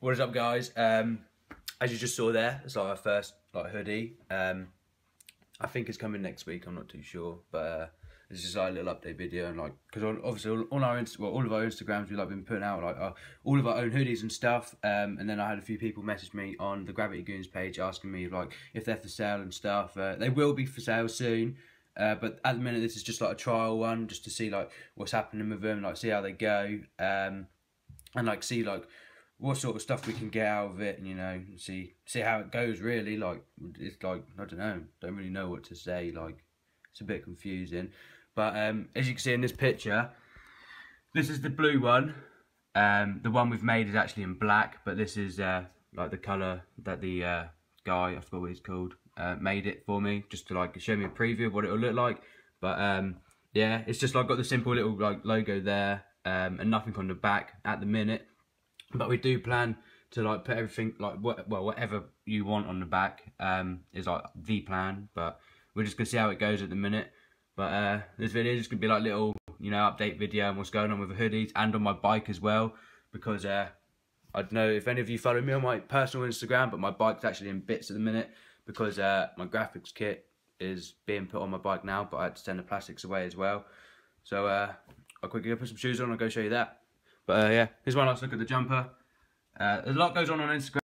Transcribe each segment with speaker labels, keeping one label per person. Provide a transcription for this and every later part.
Speaker 1: What is up, guys? Um, as you just saw there, it's like our first like hoodie. Um, I think it's coming next week. I'm not too sure, but uh, it's just like a little update video and like because obviously all, all our Insta well, all of our Instagrams we've like been putting out like our, all of our own hoodies and stuff. Um, and then I had a few people message me on the Gravity Goons page asking me like if they're for sale and stuff. Uh, they will be for sale soon. Uh, but at the minute, this is just like a trial one, just to see like what's happening with them, like see how they go, um, and like see like what sort of stuff we can get out of it, and you know, see see how it goes. Really, like it's like I don't know, don't really know what to say. Like it's a bit confusing, but um, as you can see in this picture, this is the blue one. Um, the one we've made is actually in black, but this is uh, like the color that the uh, guy I forgot what he's called uh, made it for me just to like show me a preview of what it'll look like. But um, yeah, it's just like got the simple little like logo there um, and nothing on the back at the minute. But we do plan to like put everything like what well whatever you want on the back um, is like the plan. But we're just gonna see how it goes at the minute. But uh, this video is gonna be like little you know update video and what's going on with the hoodies and on my bike as well because uh, I don't know if any of you follow me on my personal Instagram, but my bike's actually in bits at the minute because uh, my graphics kit is being put on my bike now, but I had to send the plastics away as well. So uh, I'll quickly go put some shoes on and I'll go show you that. But uh, yeah, here's one last look at the jumper. Uh, a lot goes on on Instagram.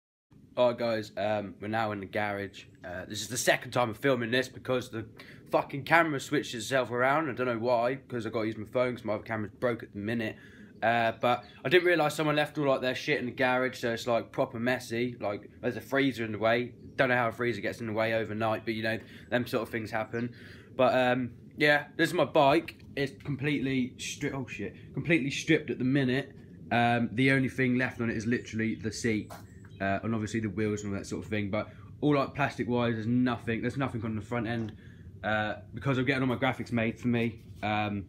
Speaker 1: Alright guys, um, we're now in the garage. Uh, this is the second time I'm filming this because the fucking camera switched itself around. I don't know why, because i got to use my phone because my other camera's broke at the minute. Uh, but I didn't realise someone left all like their shit in the garage, so it's like proper messy. Like there's a freezer in the way. Don't know how a freezer gets in the way overnight, but you know them sort of things happen. But um, yeah, this is my bike. It's completely stripped. Oh shit, completely stripped at the minute. Um, the only thing left on it is literally the seat uh, and obviously the wheels and all that sort of thing. But all like plastic wise, there's nothing. There's nothing on the front end uh, because I'm getting all my graphics made for me. Um,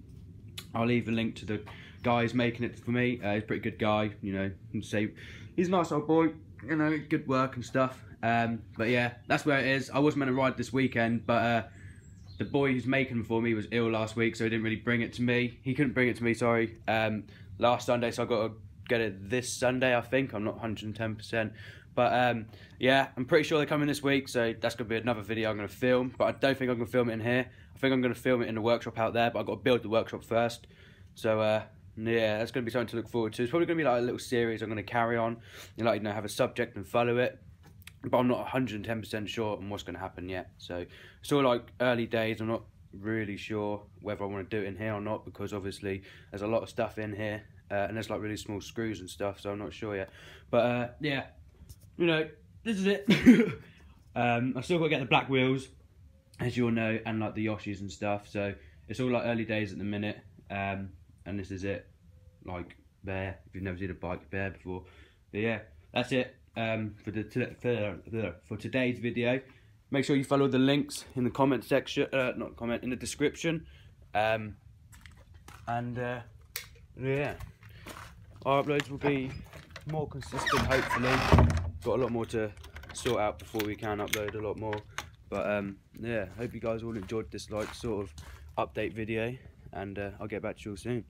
Speaker 1: I'll leave a link to the guy making it for me. Uh, he's a pretty good guy, you know. And say he's a nice old boy, you know, good work and stuff. Um, but yeah, that's where it is. I was meant to ride this weekend, but uh, the boy who's making for me was ill last week, so he didn't really bring it to me. He couldn't bring it to me, sorry. Um, last Sunday, so I got to get it this Sunday, I think. I'm not 110%. But um, yeah, I'm pretty sure they're coming this week, so that's going to be another video I'm going to film. But I don't think I'm going to film it in here. I think I'm going to film it in the workshop out there, but I've got to build the workshop first. So uh, yeah, that's going to be something to look forward to. It's probably going to be like a little series I'm going to carry on. You know, like, you know, have a subject and follow it. But I'm not 110% sure on what's going to happen yet. So it's all like early days. I'm not really sure whether I want to do it in here or not because obviously there's a lot of stuff in here uh, and there's like really small screws and stuff. So I'm not sure yet. But uh, yeah, you know, this is it. um, I've still got to get the black wheels, as you all know, and like the Yoshis and stuff. So it's all like early days at the minute. Um, and this is it. Like there if you've never seen a bike there before. But yeah that's it um, for the for, for today's video. Make sure you follow the links in the comment section uh, not comment in the description. Um, and uh, yeah. Our uploads will be more consistent hopefully. Got a lot more to sort out before we can upload a lot more. But um, yeah hope you guys all enjoyed this like sort of update video and uh, I'll get back to you all soon